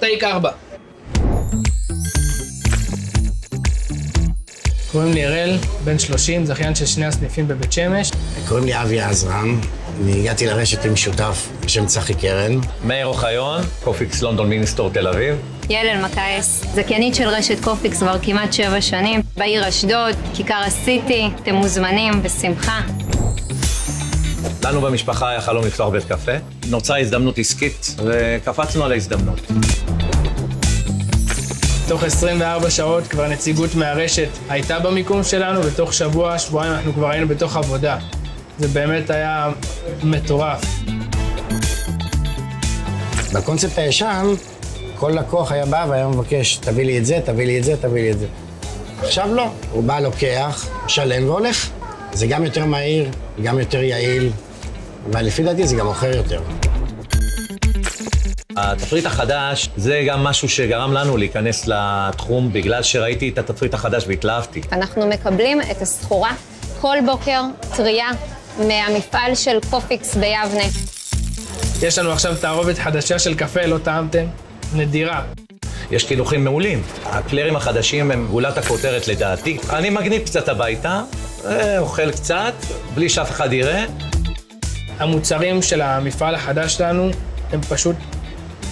טייק ארבע. קוראים לי אראל, בן 30, זכיין של שני הסניפים בבית שמש. קוראים לי אבי עזרם, אני הגעתי לרשת עם שותף בשם צחי קרן. מאיר אוחיון, קופיקס לונדון מיניסטור תל אביב. יעל אלמקייס, זכיינית של רשת קופיקס כבר כמעט שבע שנים, בעיר אשדוד, כיכר הסיטי, אתם מוזמנים, בשמחה. לנו במשפחה היה חלום לפתוח בית קפה. נוצרה הזדמנות עסקית, וקפצנו על ההזדמנות. תוך 24 שעות כבר נציגות מהרשת הייתה במיקום שלנו, ותוך שבוע, שבועיים אנחנו כבר היינו בתוך עבודה. זה באמת היה מטורף. בקונספט הישן, כל לקוח היה בא והיה מבקש, תביא לי את זה, תביא לי את זה, תביא לי את זה. עכשיו לא, הוא בא, לוקח, שלם והולך. זה גם יותר מהיר, גם יותר יעיל, ולפי דעתי זה גם מוכר יותר. התפריט החדש זה גם משהו שגרם לנו להיכנס לתחום בגלל שראיתי את התפריט החדש והתלהבתי. אנחנו מקבלים את הסחורה כל בוקר טריה מהמפעל של קופיקס ביבנה. יש לנו עכשיו תערובת חדשה של קפה, לא טעמתם? נדירה. יש קילוחים מעולים. האקלרים החדשים הם גולת הכותרת לדעתי. אני מגניב קצת הביתה, אה, אוכל קצת, בלי שאף אחד יראה. המוצרים של המפעל החדש שלנו הם פשוט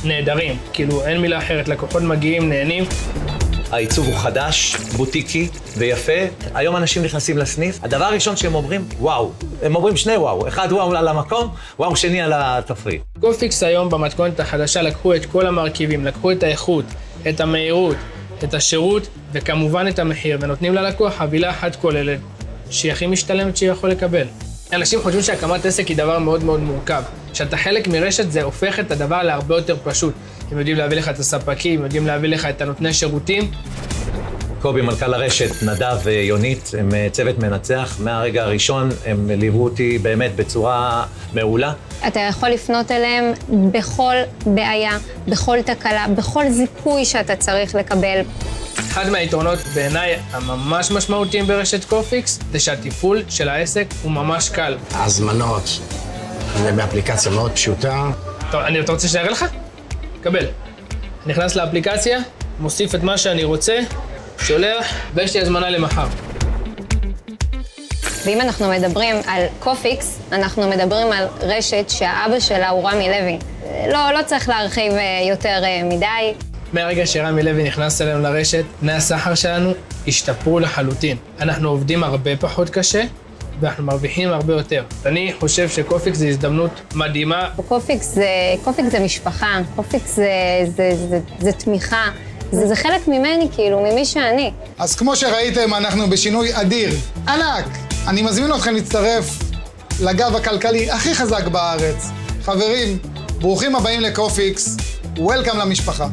נהדרים. כאילו, אין מילה אחרת, לקוחות מגיעים, נהנים. העיצוב הוא חדש, בוטיקי ויפה. היום אנשים נכנסים לסניף, הדבר הראשון שהם אומרים, וואו. הם אומרים שני וואו, אחד וואו על המקום, וואו שני על התפריט. קופיקס היום במתכונת החדשה לקחו את כל המרכיבים, לקחו את האיכות, את המהירות, את השירות, וכמובן את המחיר, ונותנים ללקוח חבילה אחת כוללת, שהיא הכי משתלמת שהיא יכול לקבל. אנשים חושבים שהקמת עסק היא דבר מאוד מאוד מורכב. כשאתה חלק מרשת זה הופך את הדבר להרבה יותר פשוט. הם יודעים להביא לך את הספקים, יודעים להביא לך את הנותני שירותים. קובי, מנכ"ל הרשת, נדב ויונית, הם אה, צוות מנצח. מהרגע הראשון הם ליוו אותי באמת בצורה מעולה. אתה יכול לפנות אליהם בכל בעיה, בכל תקלה, בכל זיכוי שאתה צריך לקבל. אחד מהיתרונות בעיניי הממש משמעותיים ברשת קופיקס, זה שהתפעול של העסק הוא ממש קל. ההזמנות, זה באפליקציה מאוד פשוטה. טוב, אני, אתה רוצה שאני אראה לך? קבל. נכנס לאפליקציה, מוסיף את מה שאני רוצה, שולח, ויש לי הזמנה למחר. ואם אנחנו מדברים על קופיקס, אנחנו מדברים על רשת שהאבא שלה הוא רמי לוי. לא, לא צריך להרחיב אה, יותר אה, מדי. מהרגע שרמי לוי נכנס אלינו לרשת, תנאי הסחר שלנו השתפרו לחלוטין. אנחנו עובדים הרבה פחות קשה, ואנחנו מרוויחים הרבה יותר. אני חושב שקופיקס זו הזדמנות מדהימה. קופיקס זה, קופיקס זה משפחה, קופיקס זה, זה, זה, זה, זה תמיכה. זה, זה חלק ממני, כאילו, ממי שאני. אז כמו שראיתם, אנחנו בשינוי אדיר, ענק. אני מזמין אתכם להצטרף לגב הכלכלי הכי חזק בארץ. חברים, ברוכים הבאים לקופיקס, וולקאם למשפחה.